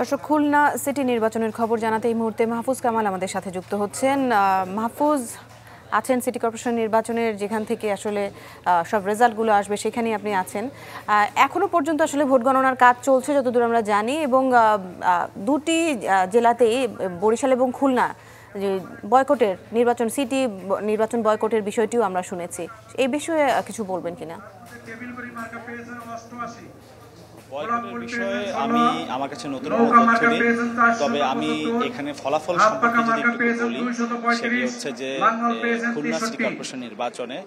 দর্শক, খুলনা সিটি নির্বাচনের খবর জানাতে এই মুহূর্তে মাহফুজ কামাল আমাদের সাথে যুক্ত হচ্ছেন। মাহফুজ, আছেন সিটি কর্পোরেশন নির্বাচনের যেখান থেকে আসলে সব রেজাল্টগুলো আসবে সেখানেই আপনি আছেন। এখনও এখনও পর্যন্ত আসলে ভোট গণনার কাজ চলছে যতদূর আমরা জানি এবং দুটি জেলাতেই বরিশাল এবং খুলনা যে বয়কটের নির্বাচন সিটি নির্বাচন বয়কটের বিষয়টিও আমরা শুনেছি। এই বিষয়ে কিছু বলবেন কিনা? বয়কটের বিষয়ে আমি আমার কাছে নতুন কোনো তথ্য নেই তবে আমি এখানে ফলাফল সম্পর্কে যদি একটু বলি সেটি হচ্ছে যে খুলনা সিটি কর্পোরেশন নির্বাচনে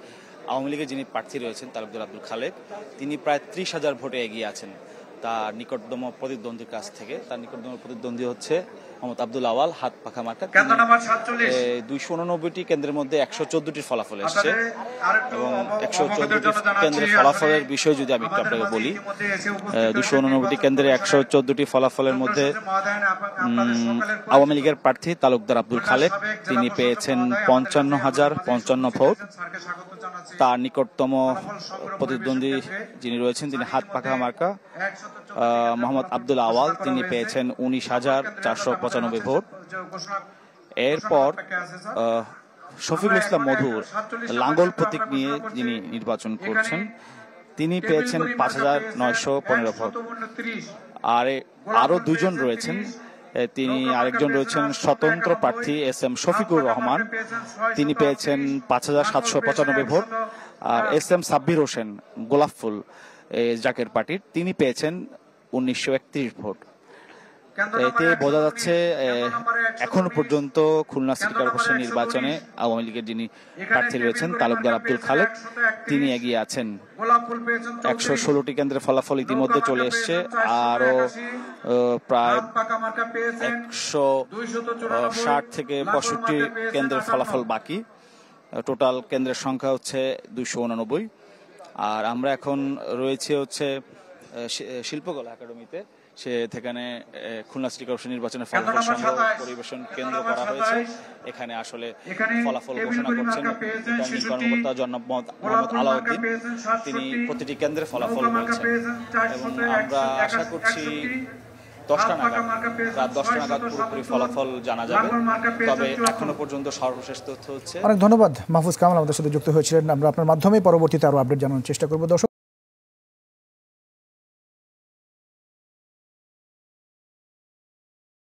আওয়ামী লীগের যিনি প্রার্থী রয়েছেন তালুকদার আব্দুল খালেক তিনি প্রায় ত্রিশ হাজার ভোটে এগিয়ে আছেন। তার নিকটতম প্রতিদ্বন্দ্বীর কাছ থেকে তার নিকটতম প্রতিদ্বন্দ্বী হচ্ছে মোহাম্মদ আব্দুল আওয়াল হাত পাখা মার্কা দুইশো উননব্বইটি কেন্দ্রের মধ্যে একশো চোদ্দটির ফলাফল এসছে। এবং একশো চোদ্দটি কেন্দ্রের ফলাফলের বিষয়ে যদি আমি একটু আপনাকে বলি দুইশো উননব্বইটি কেন্দ্রে একশো চোদ্দটি ফলাফলের মধ্যে আওয়ামী লীগের প্রার্থী তালুকদার আব্দুল খালেক তিনি পেয়েছেন পঞ্চান্ন হাজার পঞ্চান্ন ভোট। তার নিকটতম প্রতিদ্বন্দ্বী যিনি রয়েছেন তিনি হাত পাখা মার্কা মোহাম্মদ আব্দুল আওয়াল তিনি পেয়েছেন উনিশ হাজার চারশো পঁচানব্বই ভোট। এরপর শফিকুল ইসলাম মধুর লাঙ্গল প্রতীক নিয়ে যিনি নির্বাচন করছেন তিনি পেয়েছেন পাঁচ হাজার নয়শো পনেরো ভোট। আর এ- আরও দুজন রয়েছেন। তিনি আরেকজন রয়েছেন স্বতন্ত্র প্রার্থী এস এম শফিকুর রহমান। তিনি পেয়েছেন পাঁচ হাজার সাতশো পঁচানব্বই ভোট। আর এস এম সাব্বির হোসেন গোলাপ ফুল জাকের পার্টির, তিনি পেয়েছেন উনিশশো একত্রিশ ভোট। এতে বোঝা যাচ্ছে এখনও পর্যন্ত খুলনা সিটি কর্পোরেশন নির্বাচনে আওয়ামী লীগের যিনি প্রার্থী রয়েছেন তালুকদার আব্দুল খালেক তিনি এগিয়ে আছেন। একশো ষোলোটি কেন্দ্রের ফলাফল ইতিমধ্যে চলে এসছে আরও আহ, প্রায় একশো ষাট থেকে পঁয়ষট্টি কেন্দ্রের ফলাফল বাকি। টোটাল কেন্দ্রের সংখ্যা হচ্ছে দুইশো উননব্বই। আর আমরা এখন রয়েছে হচ্ছে শিল্পকলা একাডেমিতে। সে সেখানে খুলনা সিটি কর্পোরেশন নির্বাচনের ফলাফল সংগ্রহ পরিবেশন কেন্দ্র করা হয়েছে। এখানে আসলে ফলাফল ঘোষণা করছেন রিটার্নিং কর্মকর্তা জনাব মোহাম্মদ আলাউদ্দিন। মার্কা পেয়েছেন 67 তিনি প্রতিটি কেন্দ্রে ফলাফল বলছেন এবং আমরা আশা করছি দশটা নাগাদ রাত দশটা নাগাদ পুরোপুরি ফলাফল জানা যাবে। তবে এখনও পর্যন্ত সর্বশেষ তথ্য হচ্ছে অনেক ধন্যবাদ মাহফুজ কামাল আমাদের সাথে যুক্ত হয়েছিলেন। আমরা আপনার মাধ্যমে পরবর্তীতে আরও আপডেট জানানোর চেষ্টা করব। দর্শক